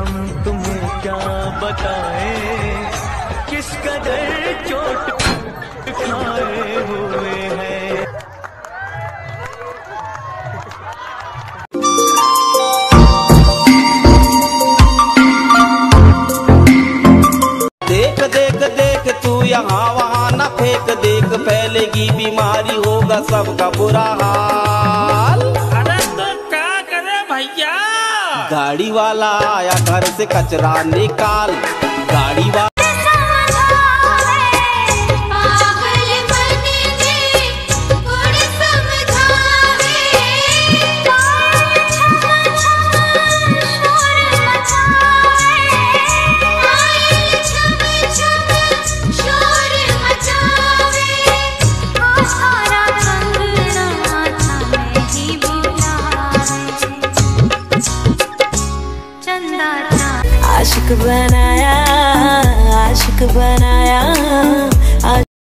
हम तुम्हें क्या बताए? किस कदर चोट खाए हुए हैं? देख देख देख तू यहाँ वहाँ न फेंक देख फैलेगी बीमारी होगा सबका बुरा हाल। अरे तो क्या करे भैया? गाड़ी वाला आया घर से कचरा निकाल। गाड़ी वाला आशिक बनाया आशिक बनाया।